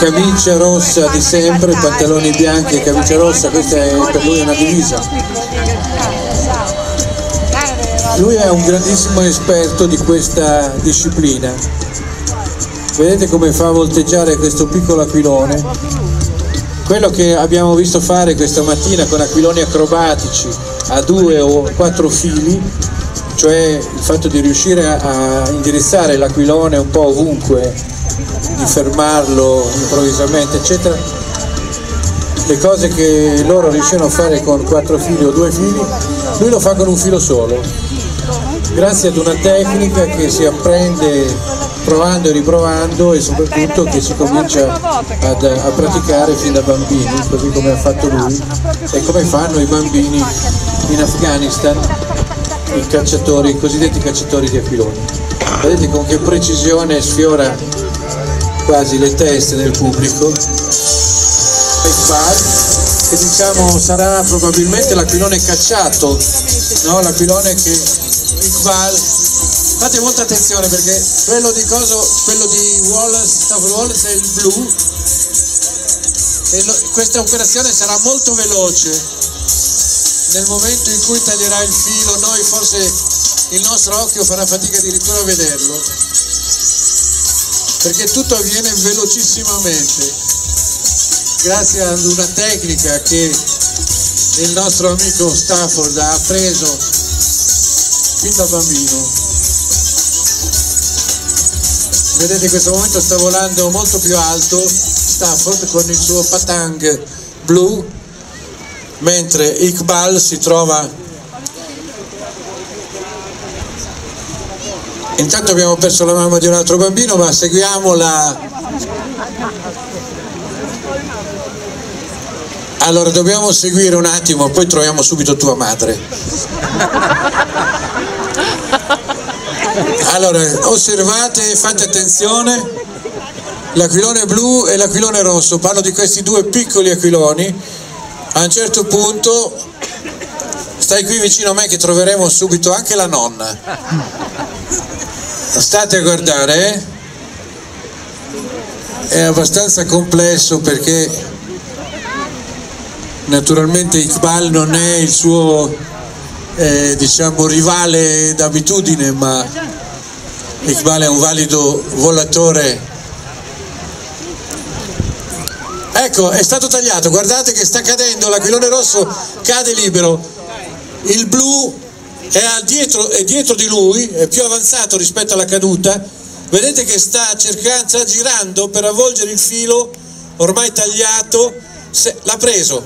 camicia rossa di sempre, pantaloni bianchi e camicia rossa, questa è per lui una divisa. Lui è un grandissimo esperto di questa disciplina. Vedete come fa a volteggiare questo piccolo aquilone? Quello che abbiamo visto fare questa mattina con aquiloni acrobatici a due o quattro fili, cioè il fatto di riuscire a, indirizzare l'aquilone un po' ovunque, di fermarlo improvvisamente, eccetera, le cose che loro riuscirono a fare con quattro fili o due fili, lui lo fa con un filo solo, grazie ad una tecnica che si apprende provando e riprovando e soprattutto che si comincia ad, a praticare fin da bambini, così come ha fatto lui e come fanno i bambini in Afghanistan, cacciatori, i cosiddetti cacciatori di aquiloni. Vedete con che precisione sfiora quasi le teste del pubblico. che diciamo sarà probabilmente l'aquilone cacciato, no? l'aquilone che fate molta attenzione perché quello di coso, quello di Wallace, Stafford Wallace è il blu e lo, questa operazione sarà molto veloce nel momento in cui taglierà il filo noi forse il nostro occhio farà fatica addirittura a vederlo. Perché tutto avviene velocissimamente. Grazie ad una tecnica che il nostro amico Stafford ha appreso fin da bambino. Vedete in questo momento sta volando molto più alto Stafford con il suo patang blu mentre Iqbal si trova intanto abbiamo perso la mamma di un altro bambino ma seguiamo la allora dobbiamo seguire un attimo poi troviamo subito tua madre. Allora, osservate, fate attenzione, l'aquilone blu e l'aquilone rosso, parlo di questi due piccoli aquiloni, a un certo punto stai qui vicino a me che troveremo subito anche la nonna. State a guardare, è abbastanza complesso perché naturalmente Iqbal non è il suo eh, diciamo rivale d'abitudine ma Iqbal è un valido volatore ecco è stato tagliato. Guardate che sta cadendo l'aquilone rosso cade libero. Il blu è dietro, è dietro di lui è più avanzato rispetto alla caduta. Vedete che sta cercando sta girando per avvolgere il filo ormai tagliato. L'ha preso.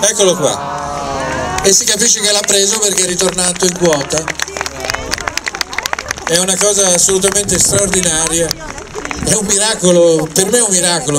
Eccolo qua. E si capisce che l'ha preso perché è ritornato in quota. È una cosa assolutamente straordinaria. È un miracolo per me è un miracolo